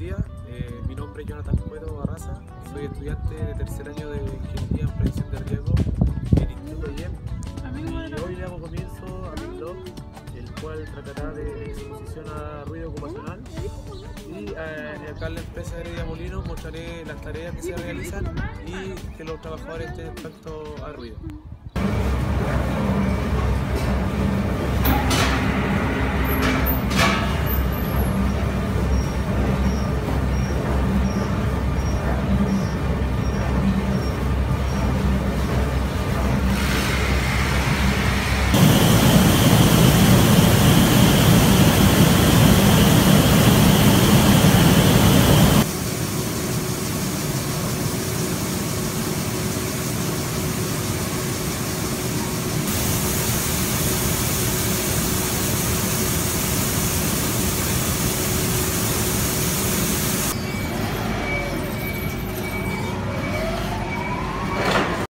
día. Eh, mi nombre es Jonathan Cueto Barraza, soy estudiante de tercer año de Ingeniería en Prevención de Riesgo en Instituto IEM. Y hoy le hago comienzo a mi blog, el cual tratará de exposición a ruido ocupacional. Y eh, acá en la empresa de Heredia Molino mostraré las tareas que se realizan y que los trabajadores estén expuestos al ruido.